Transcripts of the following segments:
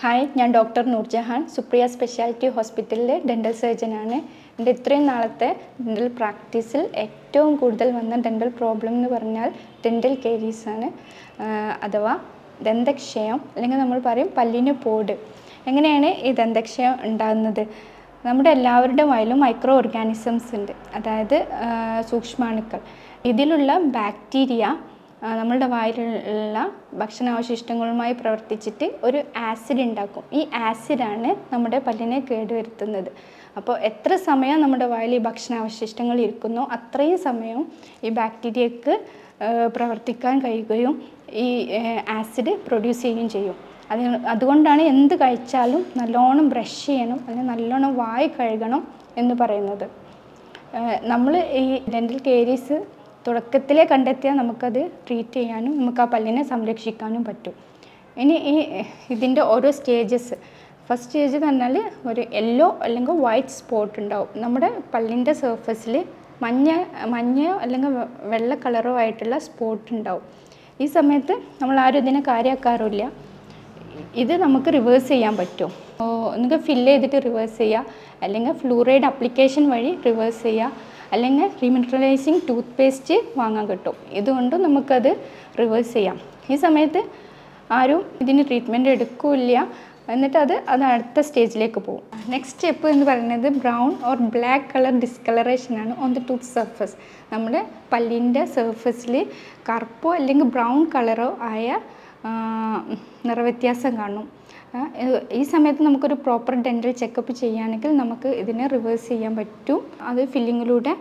Hi ഞാൻ doctor Noorjahan. Supriya speciality ഹോസ്പിറ്റലിലെ dental സർജനാണ് എന്റെ ഇത്രയും നാളത്തെ ഡെന്റൽ പ്രാക്ടീസിൽ ഏറ്റവും കൂടുതൽ വന്ന ഡെന്റൽ പ്രോബ്ലം എന്ന് പറഞ്ഞാൽ ഡെന്റൽ കേരീസ് ആണ്. അഥവാ ദന്തക്ഷയം അല്ലെങ്കിൽ നമ്മൾ പറയും പല്ലിന് പോട്. എങ്ങനെയാണ് ഈ ദന്തക്ഷയം ഉണ്ടാകുന്നത്? നമ്മുടെ എല്ലാവരുടെ വായിലും മൈക്രോ ഓർഗാനിസംസ് ഉണ്ട്. അതായത് സൂക്ഷ്മാണുക്കൾ. ഇതിലുള്ള ബാക്ടീരിയ നമ്മളുടെ വായിലുള്ള ഭക്ഷണാവശിഷ്ടങ്ങളുമായി പ്രവർത്തിച്ചിട്ട് ഒരു ആസിഡ് ഉണ്ടാക്കും. ഈ ആസിഡാണ് നമ്മുടെ പല്ലിനെ കേടുവരുത്തുന്നത്. അപ്പോൾ എത്ര സമയം നമ്മുടെ വായിൽ ഈ ഭക്ഷണാവശിഷ്ടങ്ങൾ ഇരിക്കുന്നോ അത്രയും സമയം ഈ ബാക്ടീരിയക്ക് പ്രവർത്തിക്കാൻ കഴിയുകയും ഈ ആസിഡ് പ്രൊഡ്യൂസ് ചെയ്യുകയും ചെയ്യും. അത് അതുകൊണ്ടാണ് എന്ത് കഴിച്ചാലും നല്ലോണം ബ്രഷ് ചെയ്യണം അല്ലെങ്കിൽ നല്ലോണം വായി കഴുകണം എന്ന് പറയുന്നത്. നമ്മൾ ഈ ഡെന്റൽ കേരീസ് തുടക്കത്തിലേ കണ്ടെത്തിയാൽ നമുക്കത് ട്രീറ്റ് ചെയ്യാനും നമുക്ക് ആ പല്ലിനെ സംരക്ഷിക്കാനും പറ്റും. ഇനി ഈ ഇതിന്റെ ഓരോ സ്റ്റേജസ് ഫസ്റ്റ് സ്റ്റേജ് എന്ന് പറഞ്ഞാൽ ഒരു യെല്ലോ അല്ലെങ്കിൽ വൈറ്റ് സ്പോട്ട് ഉണ്ടാവും. നമ്മുടെ പല്ലിന്റെ സർഫസിൽ മഞ്ഞ മഞ്ഞയോ അല്ലെങ്കിൽ വെള്ള കളറോ ആയിട്ടുള്ള സ്പോട്ട് ഉണ്ടാവും. ഈ സമയത്ത് നമ്മൾ ആരും ഇതിനെ കാര്യമാക്കാറില്ല ഇത് നമുക്ക് റിവേഴ്സ് ചെയ്യാൻ പറ്റും. നിങ്ങൾക്ക് ഫില്ല് ചെയ്തിട്ട് റിവേഴ്സ് ചെയ്യുക. അല്ലെങ്കിൽ ഫ്ലൂറൈഡ് അപ്ലിക്കേഷൻ വഴി റിവേഴ്സ് ചെയ്യുക. അല്ലെങ്കിൽ റീമിനറലൈസിങ് ടൂത്ത് പേസ്റ്റ് വാങ്ങാൻ കിട്ടും. ഇതുകൊണ്ട് നമുക്കത് റിവേഴ്സ് ചെയ്യാം. ഈ സമയത്ത് ആരും ഇതിന് ട്രീറ്റ്മെന്റ് എടുക്കില്ല. എന്നിട്ട് അത് അത് അടുത്ത സ്റ്റേജിലേക്ക് പോകും. നെക്സ്റ്റ് സ്റ്റെപ്പ് എന്ന് പറയുന്നത് brown or black colour discolouration ആണ് ഓൺ ദി ടൂത്ത് സർഫസ് നമ്മുടെ പല്ലിന്റെ സർഫസിൽ കറുപ്പോ അല്ലെങ്കിൽ ബ്രൗൺ കളറോ ആയ നിറവ്യത്യാസം കാണും. ഈ സമയത്ത് നമുക്കൊരു പ്രോപ്പർ ഡെന്റൽ ചെക്കപ്പ് ചെയ്യുകയാണെങ്കിൽ നമുക്ക് ഇതിനെ റിവേഴ്സ് ചെയ്യാൻ പറ്റും. അത് ഫില്ലിങ്ങിലൂടെ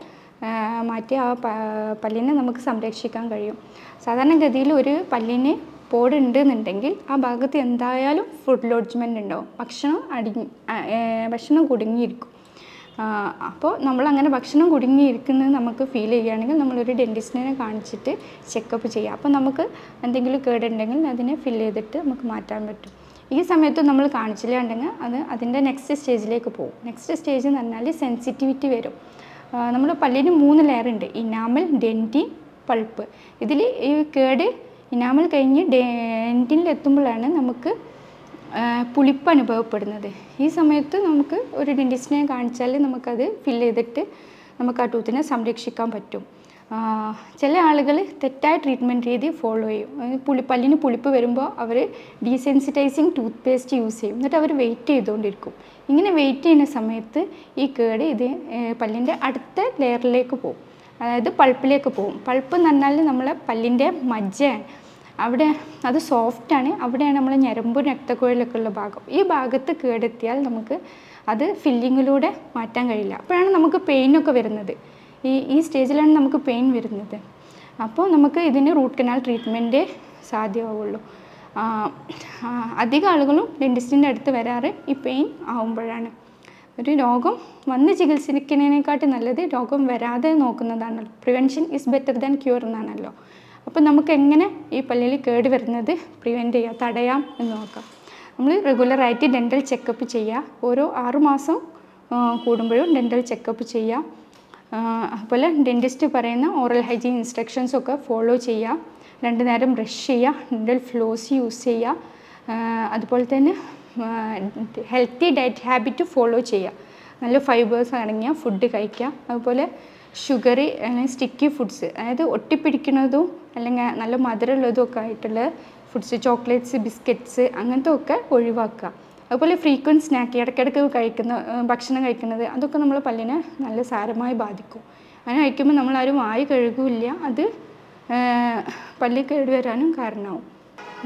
മാറ്റി ആ പല്ലിനെ നമുക്ക് സംരക്ഷിക്കാൻ കഴിയും. സാധാരണഗതിയിൽ ഒരു പല്ലിന് പോഡ് എന്നുണ്ടെങ്കിൽ ആ ഭാഗത്ത് എന്തായാലും ഫുഡ് ലോഡ്ജ്മെന്റ് ഉണ്ടാവും. ഭക്ഷണം അടി ഭക്ഷണം കുടുങ്ങിയിരിക്കും. അപ്പോൾ നമ്മളങ്ങനെ ഭക്ഷണം കുടുങ്ങിയിരിക്കുന്നത് നമുക്ക് ഫീൽ ചെയ്യുകയാണെങ്കിൽ നമ്മളൊരു ഡെന്റിസ്റ്റിനെ കാണിച്ചിട്ട് ചെക്കപ്പ് ചെയ്യാം. അപ്പോൾ നമുക്ക് എന്തെങ്കിലും കേടുണ്ടെങ്കിൽ അതിനെ ഫില്ല് ചെയ്തിട്ട് നമുക്ക് മാറ്റാൻ പറ്റും. ഈ സമയത്ത് നമ്മൾ കാണിച്ചില്ലാണ്ടെങ്കിൽ അത് അതിന്റെ നെക്സ്റ്റ് സ്റ്റേജിലേക്ക് പോകും. നെക്സ്റ്റ് സ്റ്റേജ് എന്ന് പറഞ്ഞാൽ സെൻസിറ്റിവിറ്റി വരും. നമ്മുടെ പല്ലിന് മൂന്ന് ലെയർ ഉണ്ട്. ഇനാമൽ ഡെന്റി പൾപ്പ് ഇതിൽ ഈ കേട് ഇനാമൽ കഴിഞ്ഞ് ഡെന്റിനിലെത്തുമ്പോഴാണ് നമുക്ക് പുളിപ്പ് അനുഭവപ്പെടുന്നത്. ഈ സമയത്ത് നമുക്ക് ഒരു ഡെന്റിസ്റ്റിനെ കാണിച്ചാൽ നമുക്കത് ഫില്ല് ചെയ്തിട്ട് നമുക്ക് ആ ടൂത്തിനെ സംരക്ഷിക്കാൻ പറ്റും. ചില ആളുകൾ തെറ്റായ ട്രീറ്റ്മെന്റ് രീതി ഫോളോ ചെയ്യും. പുളി പല്ലിന് പുളിപ്പ് വരുമ്പോൾ അവർ ഡീസെൻസിറ്റൈസിങ് ടൂത്ത് പേസ്റ്റ് യൂസ് ചെയ്യും. എന്നിട്ട് അവർ വെയിറ്റ് ചെയ്തുകൊണ്ടിരിക്കും ഇങ്ങനെ വെയിറ്റ് ചെയ്യുന്ന സമയത്ത് ഈ കേട് ഇത് പല്ലിന്റെ അടുത്ത ലെയറിലേക്ക് പോകും. അതായത് പൾപ്പിലേക്ക് പോകും. പൾപ്പ് എന്ന് പറഞ്ഞാൽ നമ്മളെ പല്ലിന്റെ മജ്ജയാണ് അവിടെ അത് സോഫ്റ്റാണ് അവിടെയാണ് നമ്മൾ ഞരമ്പ് രക്തക്കുഴലൊക്കെ ഉള്ള ഭാഗം. ഈ ഭാഗത്ത് കേടെത്തിയാൽ നമുക്ക് അത് ഫില്ലിങ്ങിലൂടെ മാറ്റാൻ കഴിയില്ല. അപ്പോഴാണ് നമുക്ക് പെയിനൊക്കെ വരുന്നത്. ഈ ഈ സ്റ്റേജിലാണ് നമുക്ക് പെയിൻ വരുന്നത്. അപ്പോൾ നമുക്ക് ഇതിന് റൂട്ട് കനാൽ ട്രീറ്റ്മെന്റേ സാധ്യമാവുള്ളൂ. അധികം ആളുകളും ഡെന്റിസ്റ്റിന്റെ അടുത്ത് വരാറ് ഈ പെയിൻ ആവുമ്പോഴാണ്. ഒരു രോഗം വന്ന് ചികിത്സിക്കുന്നതിനെക്കാട്ടി നല്ലത് രോഗം വരാതെ നോക്കുന്നതാണല്ലോ prevention is better than cure എന്നാണല്ലോ. അപ്പോൾ നമുക്ക് എങ്ങനെ ഈ പല്ലിൽ കേട് വരുന്നത്? പ്രിവെന്റ് ചെയ്യാം തടയാം എന്ന് നോക്കാം. നമ്മൾ റെഗുലറായിട്ട് ഡെന്റൽ ചെക്കപ്പ് ചെയ്യുക. ഓരോ ആറുമാസം കൂടുമ്പോഴും ഡെന്റൽ ചെക്കപ്പ് ചെയ്യുക. അതുപോലെ ഡെന്റിസ്റ്റ് പറയുന്ന ഓറൽ ഹൈജീൻ ഇൻസ്ട്രക്ഷൻസ് ഒക്കെ ഫോളോ ചെയ്യുക. രണ്ട് നേരം ബ്രഷ് ചെയ്യുക ഡെന്റൽ ഫ്ലോസ് യൂസ് ചെയ്യുക. അതുപോലെ തന്നെ ഹെൽത്തി ഡയറ്റ് ഹാബിറ്റ് ഫോളോ ചെയ്യുക. നല്ല ഫൈബേഴ്സ് അടങ്ങിയ ഫുഡ് കഴിക്കുക. അതുപോലെ ഷുഗറി അല്ലെങ്കിൽ സ്റ്റിക്കി ഫുഡ്സ് അതായത് ഒട്ടിപ്പിടിക്കുന്നതും അല്ലെങ്കിൽ നല്ല മധുരമുള്ളതും ഒക്കെ ആയിട്ടുള്ള ഫുഡ്സ് ചോക്ലേറ്റ്സ് ബിസ്ക്കറ്റ്സ് അങ്ങനത്തെ ഒക്കെ ഒഴിവാക്കുക. അതുപോലെ ഫ്രീക്വന്റ് സ്നാക്ക് ഇടയ്ക്കിടയ്ക്ക് കഴിക്കുന്ന ഭക്ഷണം കഴിക്കുന്നത് അതൊക്കെ നമ്മൾ പല്ലിനെ നല്ല സാരമായി ബാധിക്കും. അങ്ങനെ കഴിക്കുമ്പോൾ നമ്മളാരും വായി കഴുകില്ല അത് പല്ലി പല്ല് കേടുവരാനും കാരണമാവും.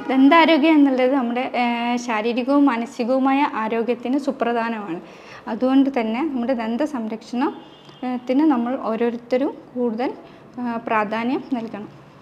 ദന്താരോഗ്യം എന്നുള്ളത് നമ്മുടെ ശാരീരികവും മാനസികവുമായ ആരോഗ്യത്തിന് സുപ്രധാനമാണ്. അതുകൊണ്ട് തന്നെ നമ്മുടെ ദന്ത സംരക്ഷണത്തിന് നമ്മൾ ഓരോരുത്തരും കൂടുതൽ പ്രാധാന്യം നൽകണം.